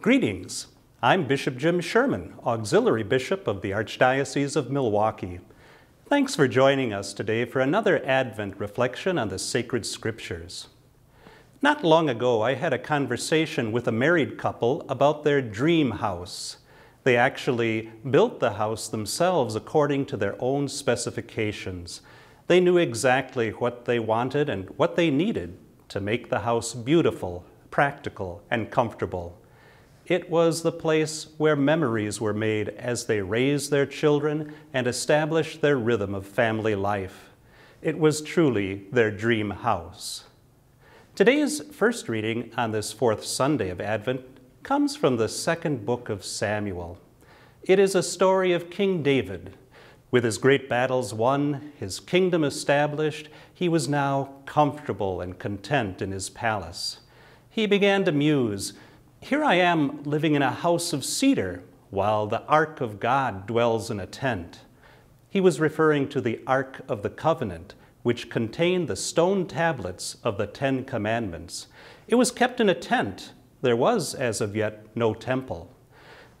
Greetings. I'm Bishop Jim Schuerman, Auxiliary Bishop of the Archdiocese of Milwaukee. Thanks for joining us today for another Advent reflection on the sacred scriptures. Not long ago, I had a conversation with a married couple about their dream house. They actually built the house themselves according to their own specifications. They knew exactly what they wanted and what they needed to make the house beautiful, practical, and comfortable. It was the place where memories were made as they raised their children and established their rhythm of family life. It was truly their dream house. Today's first reading on this fourth Sunday of Advent comes from the second book of Samuel. It is a story of King David. With his great battles won, his kingdom established, he was now comfortable and content in his palace. He began to muse here I am living in a house of cedar, while the ark of God dwells in a tent. He was referring to the Ark of the Covenant, which contained the stone tablets of the Ten Commandments. It was kept in a tent. There was, as of yet, no temple.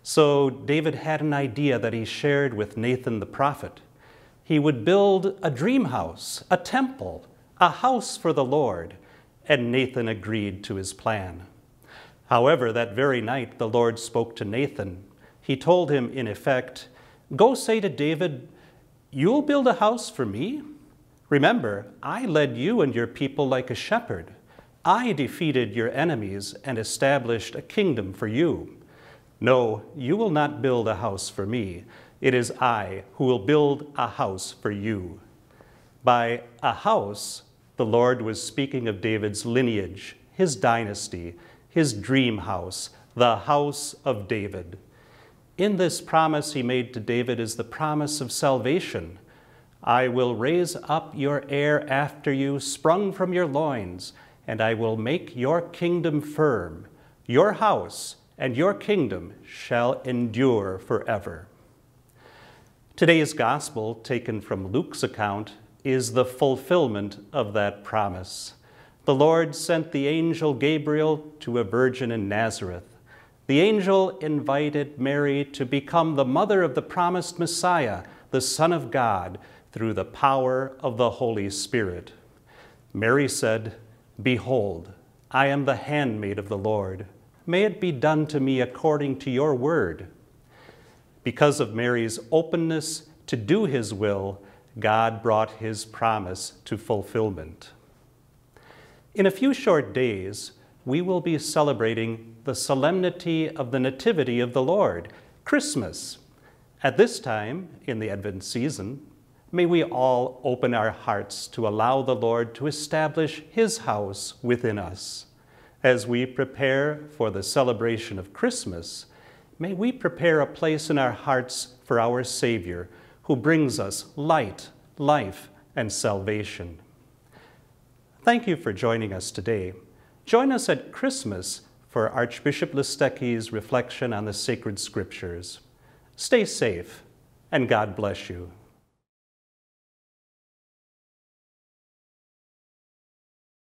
So David had an idea that he shared with Nathan the prophet. He would build a dream house, a temple, a house for the Lord, and Nathan agreed to his plan. However, that very night the Lord spoke to Nathan. He told him, in effect, Go say to David, You'll build a house for me? Remember, I led you and your people like a shepherd. I defeated your enemies and established a kingdom for you. No, you will not build a house for me. It is I who will build a house for you. By a house, the Lord was speaking of David's lineage, his dynasty, his dream house, the house of David. In this promise he made to David is the promise of salvation. I will raise up your heir after you, sprung from your loins, and I will make your kingdom firm. Your house and your kingdom shall endure forever. Today's gospel, taken from Luke's account, is the fulfillment of that promise the Lord sent the angel Gabriel to a virgin in Nazareth. The angel invited Mary to become the mother of the promised Messiah, the Son of God, through the power of the Holy Spirit. Mary said, Behold, I am the handmaid of the Lord. May it be done to me according to your word. Because of Mary's openness to do his will, God brought his promise to fulfillment. In a few short days, we will be celebrating the solemnity of the Nativity of the Lord, Christmas. At this time, in the Advent season, may we all open our hearts to allow the Lord to establish His house within us. As we prepare for the celebration of Christmas, may we prepare a place in our hearts for our Savior, who brings us light, life, and salvation. Thank you for joining us today. Join us at Christmas for Archbishop Listecki's reflection on the sacred scriptures. Stay safe, and God bless you.